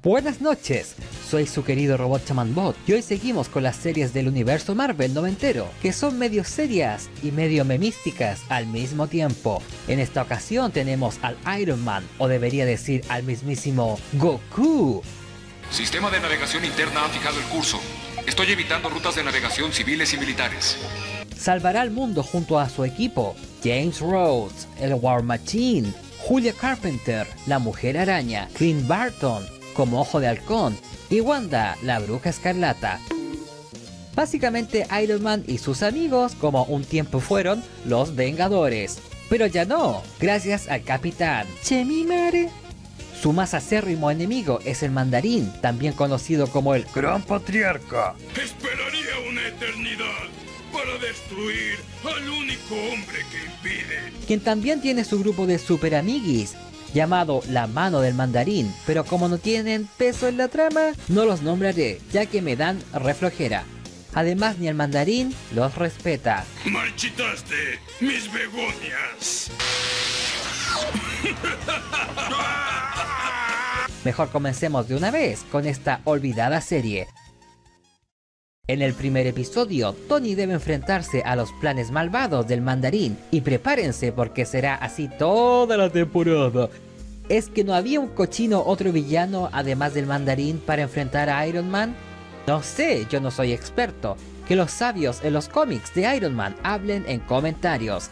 Buenas noches, soy su querido robot Chamanbot y hoy seguimos con las series del universo Marvel noventero, que son medio serias y medio memísticas al mismo tiempo. En esta ocasión tenemos al Iron Man, o debería decir al mismísimo Goku. Sistema de navegación interna ha fijado el curso. Estoy evitando rutas de navegación civiles y militares. Salvará al mundo junto a su equipo, James Rhodes, el War Machine, Julia Carpenter, la Mujer Araña, Clint Barton, como Ojo de Halcón, y Wanda, la Bruja Escarlata. Básicamente Iron Man y sus amigos, como un tiempo fueron, los Vengadores. Pero ya no, gracias al Capitán Chemimare. Su más acérrimo enemigo es el Mandarín, también conocido como el Gran Patriarca. Esperaría una eternidad para destruir al único hombre que impide. Quien también tiene su grupo de super amiguis, llamado La Mano del Mandarín, pero como no tienen peso en la trama, no los nombraré, ya que me dan reflojera. Además, ni el mandarín los respeta. Marchitaste mis begonias. Mejor comencemos de una vez con esta olvidada serie. En el primer episodio, Tony debe enfrentarse a los planes malvados del mandarín y prepárense porque será así toda la temporada. ¿Es que no había un cochino otro villano además del mandarín para enfrentar a Iron Man? No sé, yo no soy experto. Que los sabios en los cómics de Iron Man hablen en comentarios.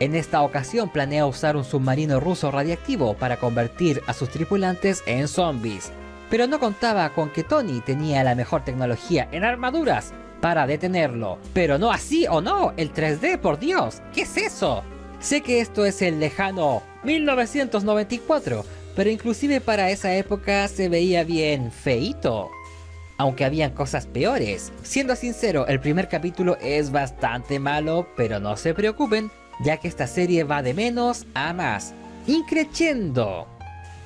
En esta ocasión planea usar un submarino ruso radiactivo para convertir a sus tripulantes en zombies pero no contaba con que Tony tenía la mejor tecnología en armaduras para detenerlo. Pero no así o no, el 3D, por Dios, ¿qué es eso? Sé que esto es el lejano 1994, pero inclusive para esa época se veía bien feito. Aunque habían cosas peores. Siendo sincero, el primer capítulo es bastante malo, pero no se preocupen, ya que esta serie va de menos a más. Increciendo.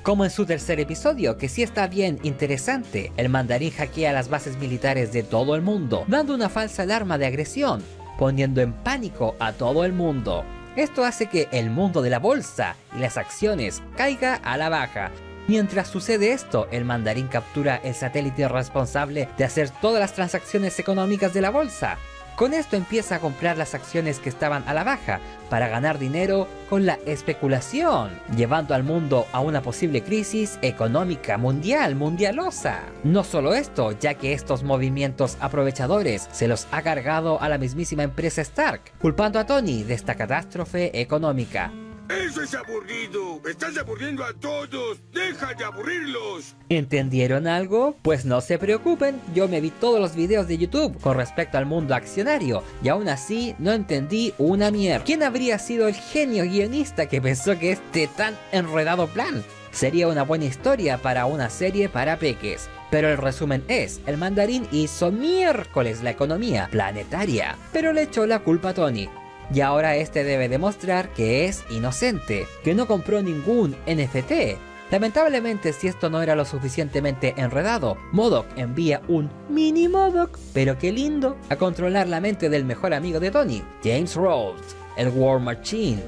Como en su tercer episodio, que sí está bien interesante, el mandarín hackea las bases militares de todo el mundo, dando una falsa alarma de agresión, poniendo en pánico a todo el mundo. Esto hace que el mundo de la bolsa y las acciones caiga a la baja. Mientras sucede esto, el mandarín captura el satélite responsable de hacer todas las transacciones económicas de la bolsa, con esto empieza a comprar las acciones que estaban a la baja para ganar dinero con la especulación, llevando al mundo a una posible crisis económica mundial, mundialosa. No solo esto, ya que estos movimientos aprovechadores se los ha cargado a la mismísima empresa Stark, culpando a Tony de esta catástrofe económica. ¡Eso es aburrido! ¡Estás aburriendo a todos! ¡Deja de aburrirlos! ¿Entendieron algo? Pues no se preocupen, yo me vi todos los videos de YouTube con respecto al mundo accionario y aún así no entendí una mierda. ¿Quién habría sido el genio guionista que pensó que este tan enredado plan sería una buena historia para una serie para peques? Pero el resumen es, el mandarín hizo miércoles la economía planetaria, pero le echó la culpa a Tony y ahora este debe demostrar que es inocente, que no compró ningún NFT. Lamentablemente si esto no era lo suficientemente enredado, Modoc envía un mini Modoc, pero qué lindo, a controlar la mente del mejor amigo de Tony, James Rhodes, el War Machine.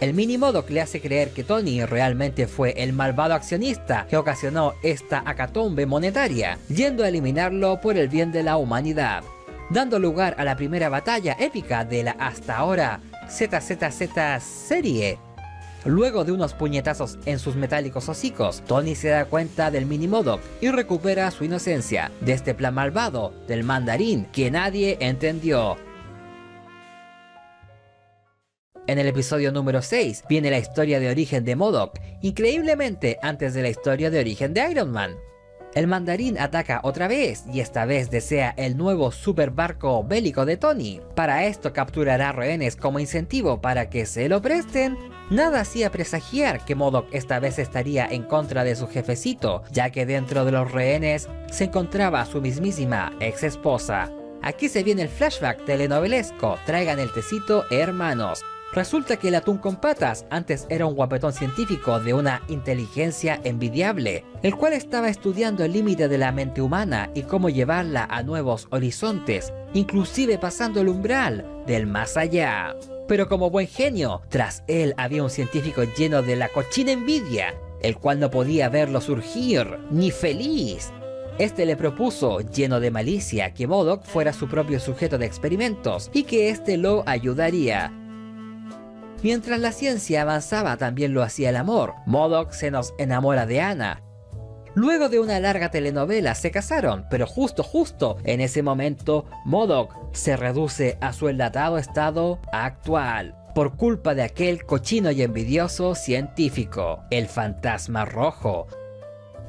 El mini Modoc le hace creer que Tony realmente fue el malvado accionista que ocasionó esta acatombe monetaria, yendo a eliminarlo por el bien de la humanidad dando lugar a la primera batalla épica de la hasta ahora ZZZ serie. Luego de unos puñetazos en sus metálicos hocicos, Tony se da cuenta del mini Modoc y recupera su inocencia de este plan malvado del mandarín que nadie entendió. En el episodio número 6 viene la historia de origen de Modoc, increíblemente antes de la historia de origen de Iron Man. El mandarín ataca otra vez y esta vez desea el nuevo super barco bélico de Tony. Para esto capturará rehenes como incentivo para que se lo presten. Nada hacía presagiar que Modok esta vez estaría en contra de su jefecito, ya que dentro de los rehenes se encontraba su mismísima ex esposa. Aquí se viene el flashback telenovelesco, traigan el tecito hermanos. Resulta que el atún con patas antes era un guapetón científico de una inteligencia envidiable, el cual estaba estudiando el límite de la mente humana y cómo llevarla a nuevos horizontes, inclusive pasando el umbral del más allá. Pero como buen genio, tras él había un científico lleno de la cochina envidia, el cual no podía verlo surgir, ni feliz. Este le propuso, lleno de malicia, que Modoc fuera su propio sujeto de experimentos y que éste lo ayudaría. Mientras la ciencia avanzaba, también lo hacía el amor. Modoc se nos enamora de Ana. Luego de una larga telenovela se casaron, pero justo justo en ese momento Modoc se reduce a su enlatado estado actual por culpa de aquel cochino y envidioso científico, el fantasma rojo.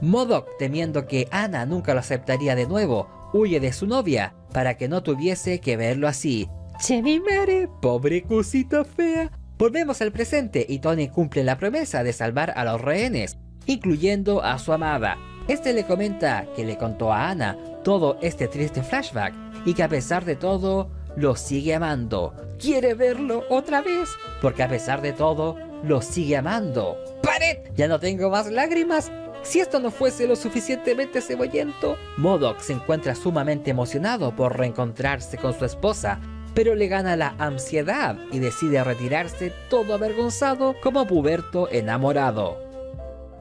Modoc, temiendo que Ana nunca lo aceptaría de nuevo, huye de su novia para que no tuviese que verlo así. Che mi madre, pobre cosita fea. Volvemos al presente y Tony cumple la promesa de salvar a los rehenes, incluyendo a su amada. Este le comenta que le contó a Ana todo este triste flashback y que a pesar de todo lo sigue amando. Quiere verlo otra vez porque a pesar de todo lo sigue amando. ¡Pared! Ya no tengo más lágrimas. Si esto no fuese lo suficientemente cebollento, Modoc se encuentra sumamente emocionado por reencontrarse con su esposa pero le gana la ansiedad y decide retirarse todo avergonzado como puberto enamorado.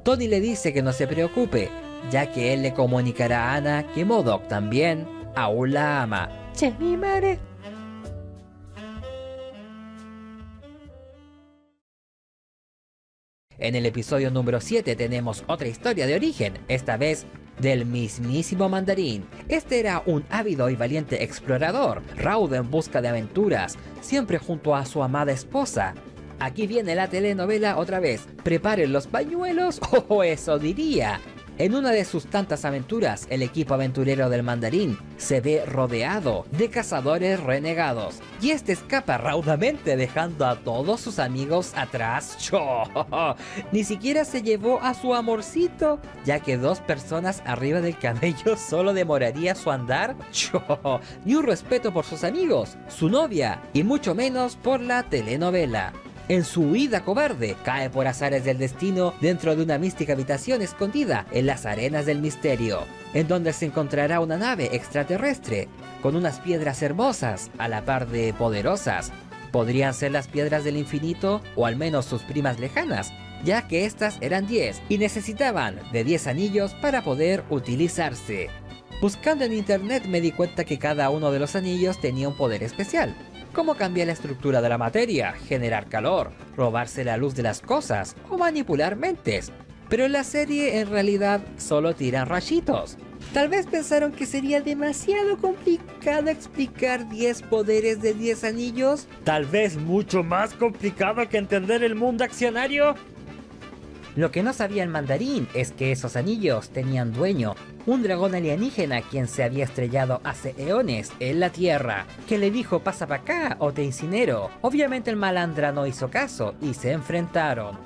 Tony le dice que no se preocupe, ya que él le comunicará a Ana que Modoc también aún la ama. Che, mi madre. En el episodio número 7 tenemos otra historia de origen, esta vez del mismísimo mandarín. Este era un ávido y valiente explorador, raudo en busca de aventuras, siempre junto a su amada esposa. Aquí viene la telenovela otra vez. Preparen los pañuelos, o eso diría. En una de sus tantas aventuras, el equipo aventurero del mandarín se ve rodeado de cazadores renegados y este escapa raudamente dejando a todos sus amigos atrás. ¡Cho! Ni siquiera se llevó a su amorcito, ya que dos personas arriba del camello solo demoraría su andar. ¡Cho! Ni un respeto por sus amigos, su novia y mucho menos por la telenovela. En su huida cobarde, cae por azares del destino dentro de una mística habitación escondida en las arenas del misterio, en donde se encontrará una nave extraterrestre con unas piedras hermosas, a la par de poderosas. Podrían ser las piedras del infinito o al menos sus primas lejanas, ya que estas eran 10 y necesitaban de 10 anillos para poder utilizarse. Buscando en internet me di cuenta que cada uno de los anillos tenía un poder especial, como cambiar la estructura de la materia, generar calor, robarse la luz de las cosas o manipular mentes. Pero en la serie en realidad solo tiran rayitos. Tal vez pensaron que sería demasiado complicado explicar 10 poderes de 10 anillos. Tal vez mucho más complicado que entender el mundo accionario. Lo que no sabía el mandarín es que esos anillos tenían dueño, un dragón alienígena quien se había estrellado hace eones en la Tierra, que le dijo pasa para acá o te incinero. Obviamente el malandra no hizo caso y se enfrentaron.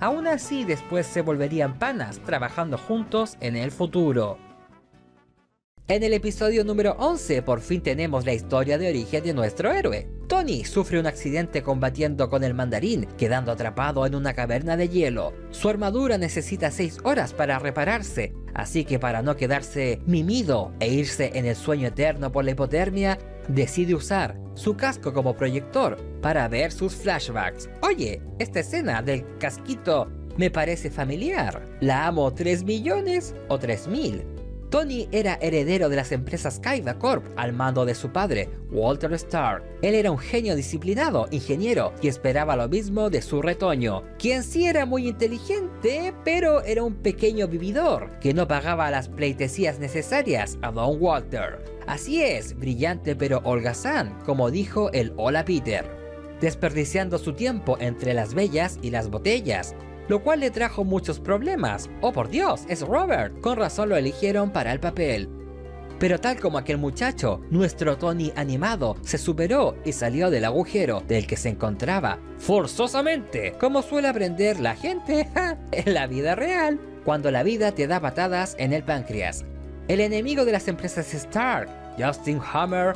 Aún así después se volverían panas trabajando juntos en el futuro. En el episodio número 11 por fin tenemos la historia de origen de nuestro héroe. Tony sufre un accidente combatiendo con el mandarín, quedando atrapado en una caverna de hielo. Su armadura necesita 6 horas para repararse, así que para no quedarse mimido e irse en el sueño eterno por la hipotermia, decide usar su casco como proyector para ver sus flashbacks. Oye, esta escena del casquito me parece familiar. ¿La amo 3 millones o 3 mil? Tony era heredero de las empresas Kaiba Corp al mando de su padre, Walter Starr. Él era un genio disciplinado, ingeniero, y esperaba lo mismo de su retoño, quien sí era muy inteligente, pero era un pequeño vividor, que no pagaba las pleitesías necesarias a Don Walter. Así es, brillante pero holgazán, como dijo el Hola Peter desperdiciando su tiempo entre las bellas y las botellas, lo cual le trajo muchos problemas. Oh por Dios, es Robert, con razón lo eligieron para el papel. Pero tal como aquel muchacho, nuestro Tony animado se superó y salió del agujero del que se encontraba forzosamente, como suele aprender la gente en la vida real, cuando la vida te da patadas en el páncreas. El enemigo de las empresas Stark, Justin Hammer,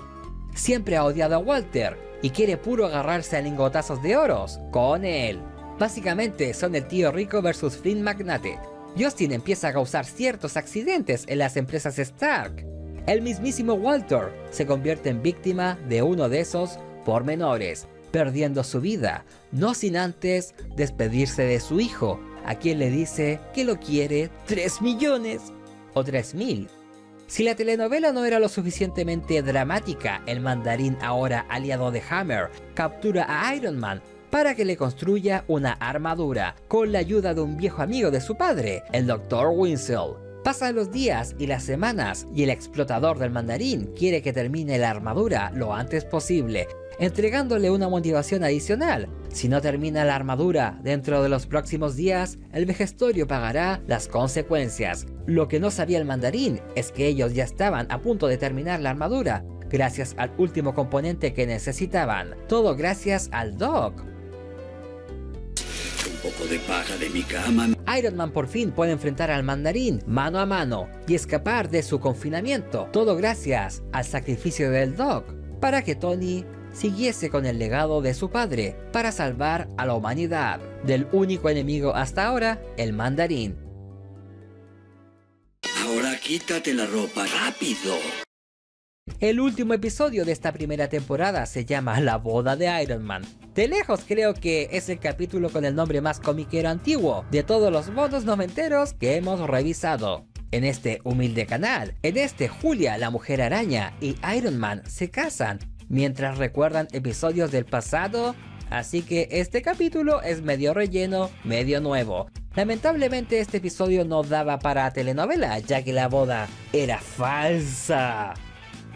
siempre ha odiado a Walter y quiere puro agarrarse a lingotazos de oros con él. Básicamente son el tío rico versus Flynn Magnate. Justin empieza a causar ciertos accidentes en las empresas Stark. El mismísimo Walter se convierte en víctima de uno de esos pormenores, perdiendo su vida, no sin antes despedirse de su hijo, a quien le dice que lo quiere 3 millones o 3 mil. Si la telenovela no era lo suficientemente dramática, el mandarín ahora aliado de Hammer captura a Iron Man para que le construya una armadura con la ayuda de un viejo amigo de su padre, el Dr. Winsell. Pasan los días y las semanas y el explotador del mandarín quiere que termine la armadura lo antes posible, entregándole una motivación adicional. Si no termina la armadura dentro de los próximos días, el vejestorio pagará las consecuencias. Lo que no sabía el mandarín es que ellos ya estaban a punto de terminar la armadura, gracias al último componente que necesitaban. Todo gracias al Doc. Poco de paja de mi cama. Iron Man por fin puede enfrentar al mandarín mano a mano y escapar de su confinamiento. Todo gracias al sacrificio del Doc para que Tony siguiese con el legado de su padre para salvar a la humanidad del único enemigo hasta ahora, el mandarín. Ahora quítate la ropa rápido. El último episodio de esta primera temporada se llama La boda de Iron Man. De lejos creo que es el capítulo con el nombre más comiquero antiguo de todos los modos noventeros que hemos revisado. En este humilde canal, en este Julia, la mujer araña y Iron Man se casan mientras recuerdan episodios del pasado, así que este capítulo es medio relleno, medio nuevo. Lamentablemente este episodio no daba para telenovela, ya que la boda era falsa.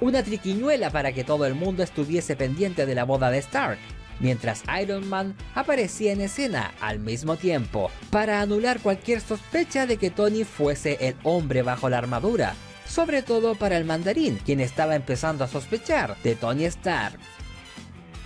Una triquiñuela para que todo el mundo estuviese pendiente de la boda de Stark, mientras Iron Man aparecía en escena al mismo tiempo, para anular cualquier sospecha de que Tony fuese el hombre bajo la armadura, sobre todo para el mandarín, quien estaba empezando a sospechar de Tony Stark.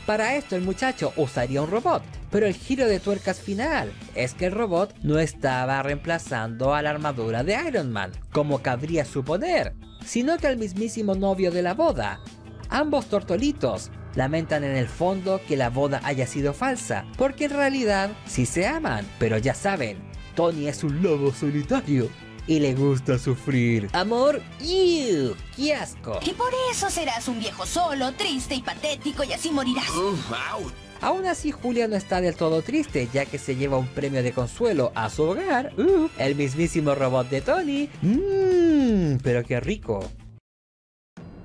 Para esto el muchacho usaría un robot, pero el giro de tuercas final es que el robot no estaba reemplazando a la armadura de Iron Man, como cabría suponer, sino que al mismísimo novio de la boda. Ambos tortolitos lamentan en el fondo que la boda haya sido falsa, porque en realidad sí se aman, pero ya saben, Tony es un lobo solitario y le gusta sufrir. Amor, ¡Ew! ¡Qué asco! Y por eso serás un viejo solo, triste y patético y así morirás. Aún así, Julia no está del todo triste, ya que se lleva un premio de consuelo a su hogar. Uh, el mismísimo robot de Tony. Mmm, pero qué rico.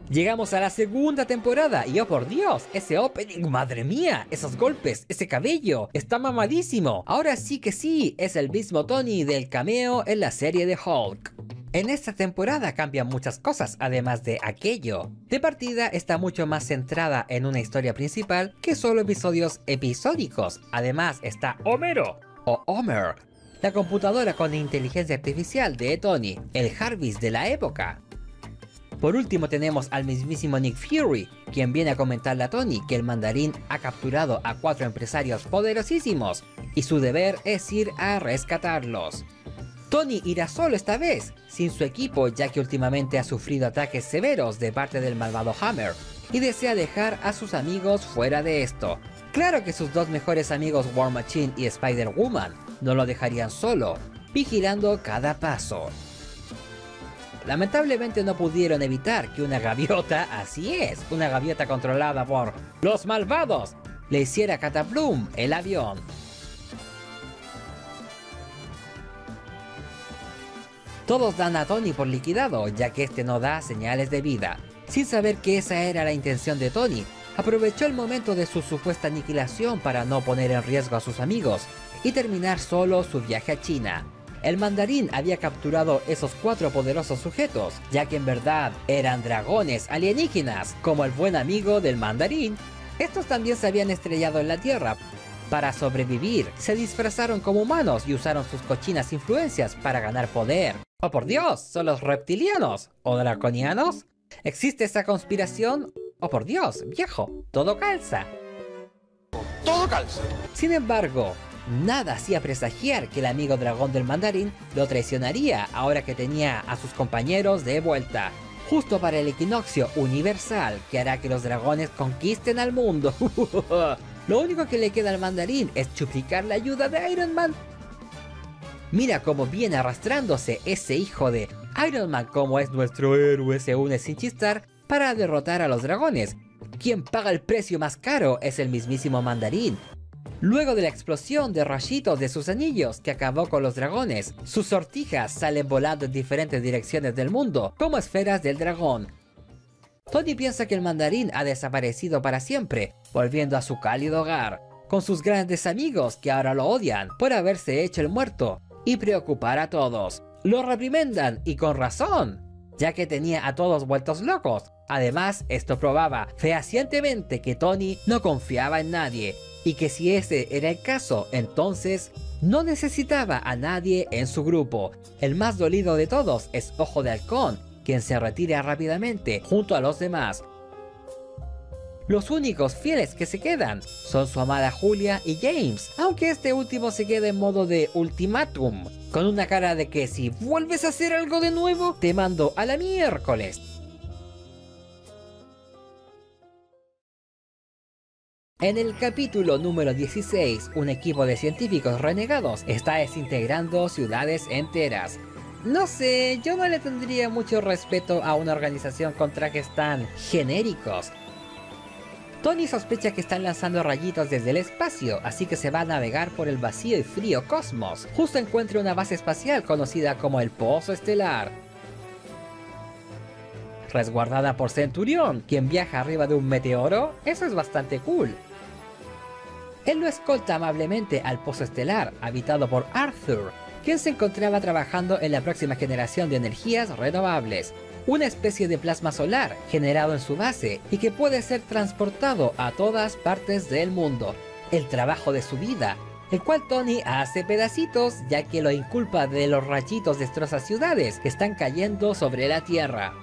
Llegamos a la segunda temporada y oh por Dios, ese opening, madre mía, esos golpes, ese cabello, está mamadísimo. Ahora sí que sí, es el mismo Tony del cameo en la serie de Hulk. En esta temporada cambian muchas cosas además de aquello. De partida está mucho más centrada en una historia principal que solo episodios episódicos. Además está Homero o Homer, la computadora con inteligencia artificial de Tony, el Jarvis de la época. Por último tenemos al mismísimo Nick Fury, quien viene a comentarle a Tony que el mandarín ha capturado a cuatro empresarios poderosísimos y su deber es ir a rescatarlos. Tony irá solo esta vez, sin su equipo ya que últimamente ha sufrido ataques severos de parte del malvado Hammer y desea dejar a sus amigos fuera de esto. Claro que sus dos mejores amigos War Machine y Spider-Woman no lo dejarían solo, vigilando cada paso. Lamentablemente no pudieron evitar que una gaviota, así es, una gaviota controlada por los malvados, le hiciera cataplum el avión. Todos dan a Tony por liquidado, ya que este no da señales de vida. Sin saber que esa era la intención de Tony, aprovechó el momento de su supuesta aniquilación para no poner en riesgo a sus amigos y terminar solo su viaje a China el mandarín había capturado esos cuatro poderosos sujetos, ya que en verdad eran dragones alienígenas, como el buen amigo del mandarín. Estos también se habían estrellado en la Tierra. Para sobrevivir, se disfrazaron como humanos y usaron sus cochinas influencias para ganar poder. ¡Oh por Dios! ¿Son los reptilianos? ¿O draconianos? ¿Existe esa conspiración? ¡Oh por Dios! ¡Viejo! ¡Todo calza! Todo calza. Sin embargo, Nada hacía presagiar que el amigo dragón del mandarín lo traicionaría ahora que tenía a sus compañeros de vuelta, justo para el equinoccio universal que hará que los dragones conquisten al mundo. lo único que le queda al mandarín es suplicar la ayuda de Iron Man. Mira cómo viene arrastrándose ese hijo de Iron Man como es nuestro héroe se une sin chistar para derrotar a los dragones. Quien paga el precio más caro es el mismísimo mandarín, Luego de la explosión de rayitos de sus anillos que acabó con los dragones, sus sortijas salen volando en diferentes direcciones del mundo como esferas del dragón. Tony piensa que el mandarín ha desaparecido para siempre, volviendo a su cálido hogar, con sus grandes amigos que ahora lo odian por haberse hecho el muerto y preocupar a todos. Lo reprimendan y con razón, ya que tenía a todos vueltos locos. Además, esto probaba fehacientemente que Tony no confiaba en nadie y que si ese era el caso, entonces no necesitaba a nadie en su grupo. El más dolido de todos es Ojo de Halcón, quien se retira rápidamente junto a los demás. Los únicos fieles que se quedan son su amada Julia y James, aunque este último se queda en modo de ultimátum, con una cara de que si vuelves a hacer algo de nuevo, te mando a la miércoles. En el capítulo número 16, un equipo de científicos renegados está desintegrando ciudades enteras. No sé, yo no le tendría mucho respeto a una organización con trajes tan genéricos. Tony sospecha que están lanzando rayitos desde el espacio, así que se va a navegar por el vacío y frío cosmos. Justo encuentra una base espacial conocida como el Pozo Estelar. Resguardada por Centurión, quien viaja arriba de un meteoro, eso es bastante cool. Él lo escolta amablemente al Pozo Estelar, habitado por Arthur, quien se encontraba trabajando en la próxima generación de energías renovables, una especie de plasma solar generado en su base y que puede ser transportado a todas partes del mundo. El trabajo de su vida, el cual Tony hace pedacitos ya que lo inculpa de los rayitos destroza ciudades que están cayendo sobre la Tierra.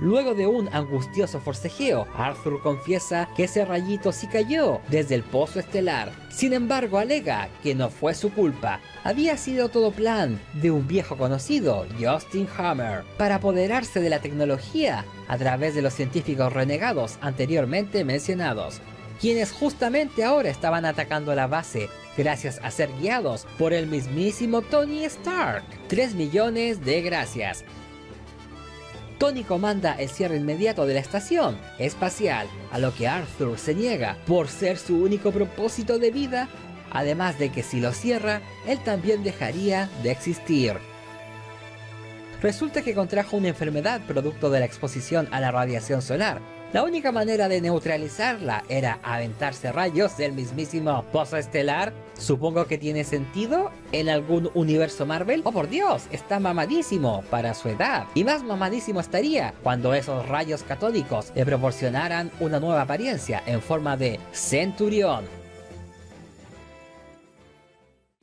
Luego de un angustioso forcejeo, Arthur confiesa que ese rayito sí cayó desde el pozo estelar. Sin embargo, alega que no fue su culpa. Había sido todo plan de un viejo conocido, Justin Hammer, para apoderarse de la tecnología a través de los científicos renegados anteriormente mencionados, quienes justamente ahora estaban atacando la base gracias a ser guiados por el mismísimo Tony Stark. 3 millones de gracias. Tony comanda el cierre inmediato de la estación espacial, a lo que Arthur se niega por ser su único propósito de vida, además de que si lo cierra, él también dejaría de existir. Resulta que contrajo una enfermedad producto de la exposición a la radiación solar, la única manera de neutralizarla era aventarse rayos del mismísimo pozo estelar. Supongo que tiene sentido en algún universo Marvel. Oh por Dios, está mamadísimo para su edad. Y más mamadísimo estaría cuando esos rayos catódicos le proporcionaran una nueva apariencia en forma de Centurión.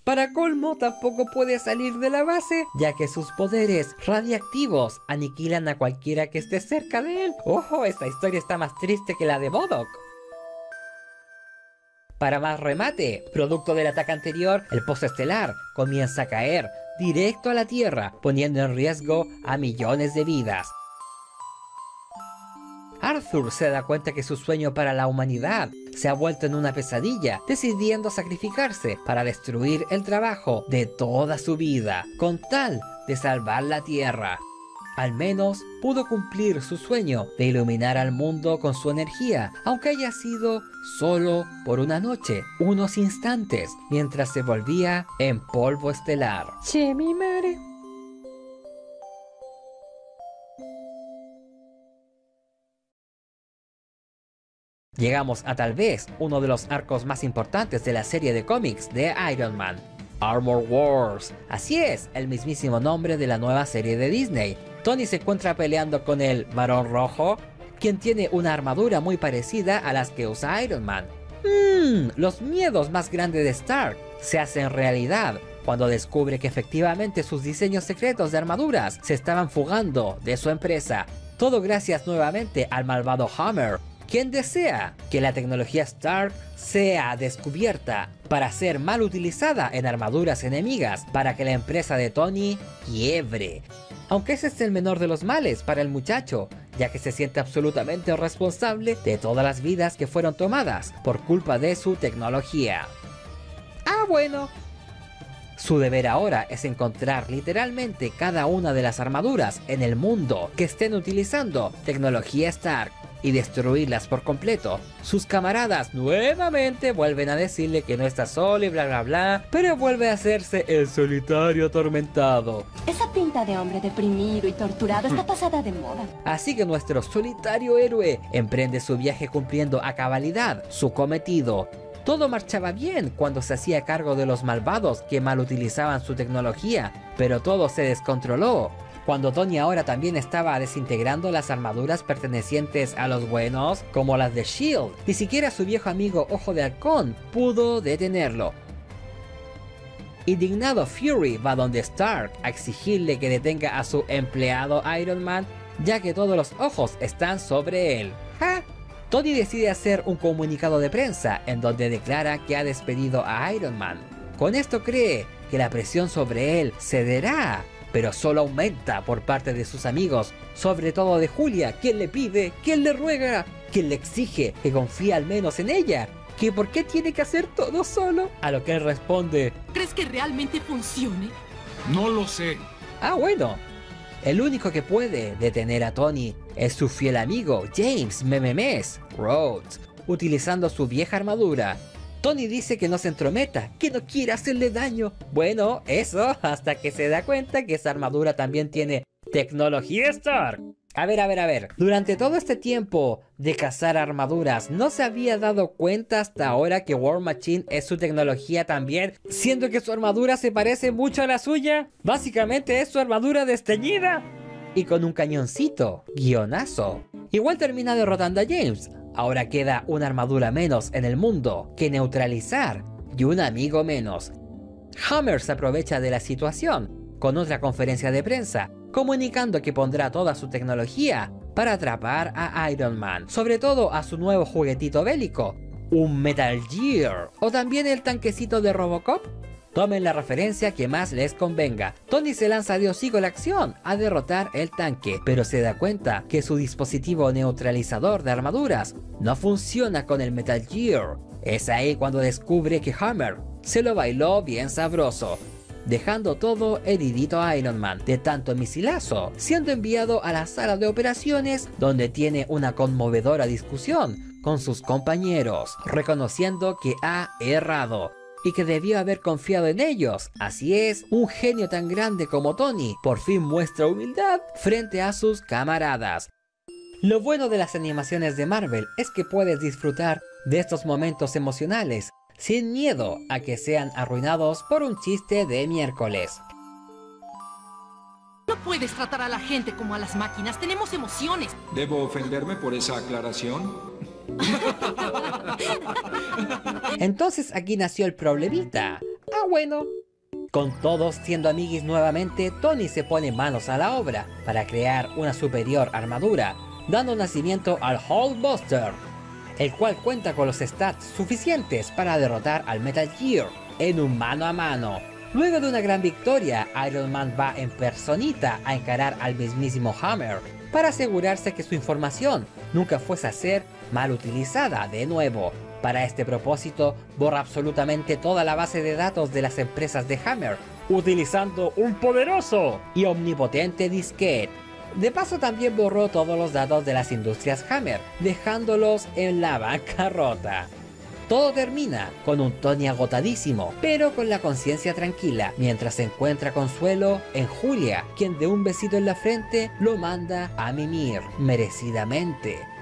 Para colmo, tampoco puede salir de la base, ya que sus poderes radiactivos aniquilan a cualquiera que esté cerca de él. ¡Ojo! Esta historia está más triste que la de Bodok. Para más remate, producto del ataque anterior, el pozo estelar comienza a caer directo a la Tierra, poniendo en riesgo a millones de vidas. Arthur se da cuenta que su sueño para la humanidad se ha vuelto en una pesadilla, decidiendo sacrificarse para destruir el trabajo de toda su vida, con tal de salvar la Tierra. Al menos pudo cumplir su sueño de iluminar al mundo con su energía, aunque haya sido solo por una noche, unos instantes, mientras se volvía en polvo estelar. Llegamos a tal vez uno de los arcos más importantes de la serie de cómics de Iron Man, Armor Wars. Así es, el mismísimo nombre de la nueva serie de Disney. Tony se encuentra peleando con el Barón Rojo, quien tiene una armadura muy parecida a las que usa Iron Man. Mmm, los miedos más grandes de Stark se hacen realidad cuando descubre que efectivamente sus diseños secretos de armaduras se estaban fugando de su empresa. Todo gracias nuevamente al malvado Hammer, quien desea que la tecnología Stark sea descubierta para ser mal utilizada en armaduras enemigas para que la empresa de Tony quiebre. Aunque ese es el menor de los males para el muchacho, ya que se siente absolutamente responsable de todas las vidas que fueron tomadas por culpa de su tecnología. Ah, bueno. Su deber ahora es encontrar literalmente cada una de las armaduras en el mundo que estén utilizando tecnología Stark y destruirlas por completo. Sus camaradas nuevamente vuelven a decirle que no está solo y bla bla bla, pero vuelve a hacerse el solitario atormentado. Esa pinta de hombre deprimido y torturado está pasada de moda. Así que nuestro solitario héroe emprende su viaje cumpliendo a cabalidad su cometido. Todo marchaba bien cuando se hacía cargo de los malvados que mal utilizaban su tecnología, pero todo se descontroló. Cuando Tony ahora también estaba desintegrando las armaduras pertenecientes a los buenos, como las de Shield, ni siquiera su viejo amigo Ojo de Halcón pudo detenerlo. Indignado Fury va donde Stark a exigirle que detenga a su empleado Iron Man, ya que todos los ojos están sobre él. ¡Ja! Tony decide hacer un comunicado de prensa en donde declara que ha despedido a Iron Man. Con esto cree que la presión sobre él cederá, pero solo aumenta por parte de sus amigos, sobre todo de Julia, quien le pide, quien le ruega, quien le exige que confíe al menos en ella, que por qué tiene que hacer todo solo. A lo que él responde, ¿Crees que realmente funcione? No lo sé. ah bueno, el único que puede detener a Tony es su fiel amigo James Mememes Rhodes, utilizando su vieja armadura. Tony dice que no se entrometa, que no quiere hacerle daño. Bueno, eso hasta que se da cuenta que esa armadura también tiene tecnología Stark. A ver, a ver, a ver. Durante todo este tiempo de cazar armaduras, ¿no se había dado cuenta hasta ahora que War Machine es su tecnología también? Siendo que su armadura se parece mucho a la suya. Básicamente es su armadura desteñida. Y con un cañoncito, guionazo. Igual termina derrotando a James. Ahora queda una armadura menos en el mundo que neutralizar y un amigo menos. Hammer se aprovecha de la situación con otra conferencia de prensa, comunicando que pondrá toda su tecnología para atrapar a Iron Man, sobre todo a su nuevo juguetito bélico, un Metal Gear, o también el tanquecito de Robocop. Tomen la referencia que más les convenga. Tony se lanza de hocico la acción a derrotar el tanque, pero se da cuenta que su dispositivo neutralizador de armaduras no funciona con el Metal Gear. Es ahí cuando descubre que Hammer se lo bailó bien sabroso, dejando todo heridito a Iron Man de tanto misilazo, siendo enviado a la sala de operaciones donde tiene una conmovedora discusión con sus compañeros, reconociendo que ha errado y que debió haber confiado en ellos. Así es, un genio tan grande como Tony por fin muestra humildad frente a sus camaradas. Lo bueno de las animaciones de Marvel es que puedes disfrutar de estos momentos emocionales sin miedo a que sean arruinados por un chiste de miércoles. No puedes tratar a la gente como a las máquinas. Tenemos emociones. ¿Debo ofenderme por esa aclaración? Entonces aquí nació el problemita. Ah bueno. Con todos siendo amiguis nuevamente, Tony se pone manos a la obra para crear una superior armadura, dando nacimiento al Hulkbuster, el cual cuenta con los stats suficientes para derrotar al Metal Gear en un mano a mano. Luego de una gran victoria, Iron Man va en personita a encarar al mismísimo Hammer para asegurarse que su información nunca fuese a ser mal utilizada de nuevo. Para este propósito, borra absolutamente toda la base de datos de las empresas de Hammer, utilizando un poderoso y omnipotente disquete. De paso también borró todos los datos de las industrias Hammer, dejándolos en la bancarrota. Todo termina con un Tony agotadísimo, pero con la conciencia tranquila, mientras se encuentra consuelo en Julia, quien de un besito en la frente lo manda a mimir, merecidamente.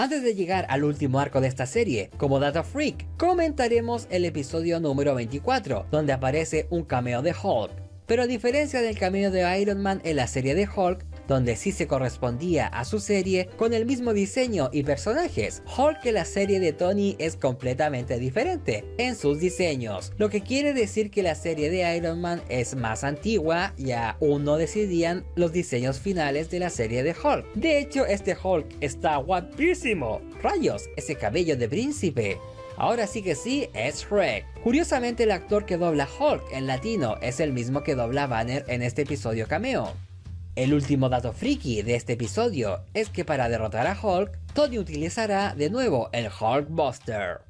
Antes de llegar al último arco de esta serie, como Data Freak, comentaremos el episodio número 24, donde aparece un cameo de Hulk. Pero a diferencia del cameo de Iron Man en la serie de Hulk, donde sí se correspondía a su serie con el mismo diseño y personajes, Hulk en la serie de Tony es completamente diferente en sus diseños, lo que quiere decir que la serie de Iron Man es más antigua y aún no decidían los diseños finales de la serie de Hulk. De hecho, este Hulk está guapísimo. Rayos, ese cabello de príncipe. Ahora sí que sí, es Shrek. Curiosamente el actor que dobla Hulk en latino es el mismo que dobla Banner en este episodio cameo. El último dato friki de este episodio es que para derrotar a Hulk, Tony utilizará de nuevo el Hulkbuster.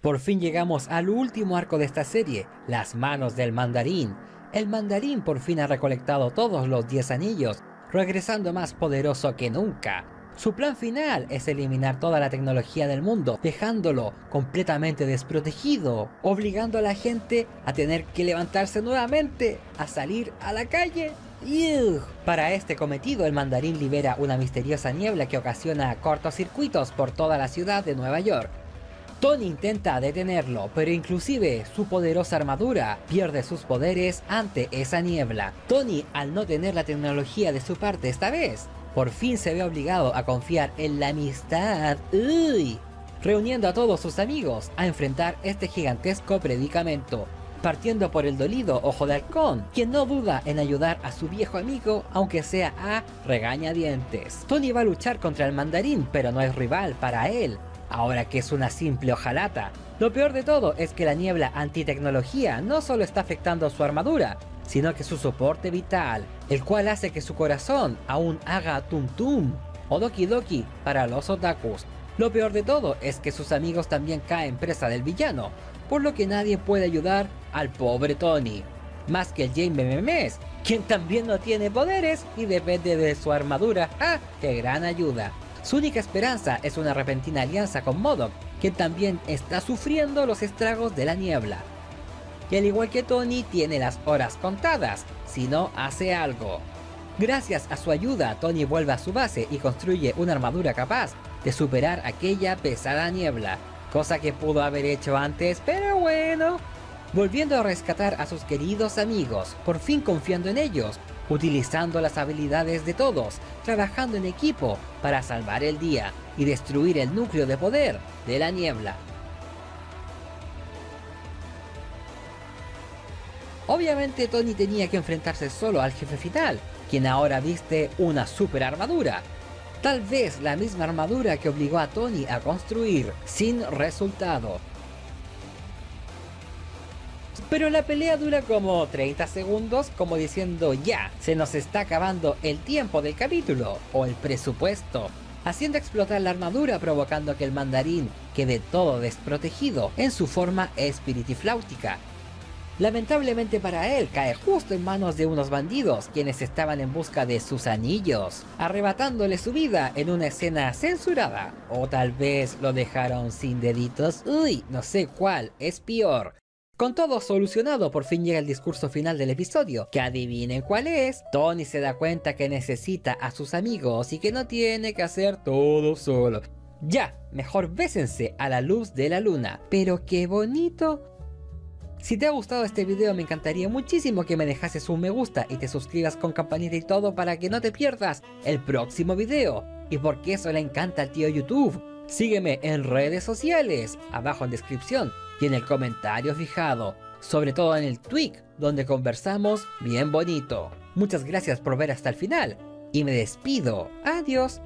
Por fin llegamos al último arco de esta serie, las manos del mandarín. el mandarín por fin ha recolectado todos los 10 anillos, regresando más poderoso que nunca. Su plan final es eliminar toda la tecnología del mundo, dejándolo completamente desprotegido, obligando a la gente a tener que levantarse nuevamente, a salir a la calle. Para este cometido, el mandarín libera una misteriosa niebla que ocasiona cortocircuitos por toda la ciudad de Nueva York. Tony intenta detenerlo, pero inclusive su poderosa armadura pierde sus poderes ante esa niebla. Tony, al no tener la tecnología de su parte esta vez, por fin se ve obligado a confiar en la amistad. Reuniendo a todos sus amigos a enfrentar este gigantesco predicamento partiendo por el dolido Ojo de Halcón, quien no duda en ayudar a su viejo amigo, aunque sea a regañadientes. Tony va a luchar contra el mandarín, pero no es rival para él, ahora que es una simple hojalata. Lo peor de todo es que la niebla antitecnología no solo está afectando su armadura, sino que su soporte vital, el cual hace que su corazón aún haga tum tum o doki doki para los otakus. Lo peor de todo es que sus amigos también caen presa del villano, por lo que nadie puede ayudar al pobre Tony. Más que el James Memes, quien también no tiene poderes y depende de su armadura. ¡Ah! ¡Qué gran ayuda! Su única esperanza es una repentina alianza con Modok, quien también está sufriendo los estragos de la niebla. Y al igual que Tony, tiene las horas contadas, si no hace algo. Gracias a su ayuda, Tony vuelve a su base y construye una armadura capaz de superar aquella pesada niebla, cosa que pudo haber hecho antes, pero bueno. Volviendo a rescatar a sus queridos amigos, por fin confiando en ellos, utilizando las habilidades de todos, trabajando en equipo para salvar el día y destruir el núcleo de poder de la niebla. Obviamente Tony tenía que enfrentarse solo al jefe final, quien ahora viste una super armadura, Tal vez la misma armadura que obligó a Tony a construir, sin resultado. Pero la pelea dura como 30 segundos, como diciendo ya, se nos está acabando el tiempo del capítulo, o el presupuesto, haciendo explotar la armadura provocando que el mandarín quede todo desprotegido en su forma espiritifláutica, Lamentablemente para él, cae justo en manos de unos bandidos, quienes estaban en busca de sus anillos, arrebatándole su vida en una escena censurada. O tal vez lo dejaron sin deditos, uy, no sé cuál, es peor. Con todo solucionado, por fin llega el discurso final del episodio, que adivinen cuál es. Tony se da cuenta que necesita a sus amigos y que no tiene que hacer todo solo. Ya, mejor bésense a la luz de la luna. Pero qué bonito si te ha gustado este video me encantaría muchísimo que me dejases un me gusta y te suscribas con campanita y todo para que no te pierdas el próximo video. Y porque eso le encanta al tío YouTube. Sígueme en redes sociales, abajo en descripción y en el comentario fijado. Sobre todo en el tweet, donde conversamos bien bonito. Muchas gracias por ver hasta el final. Y me despido. Adiós.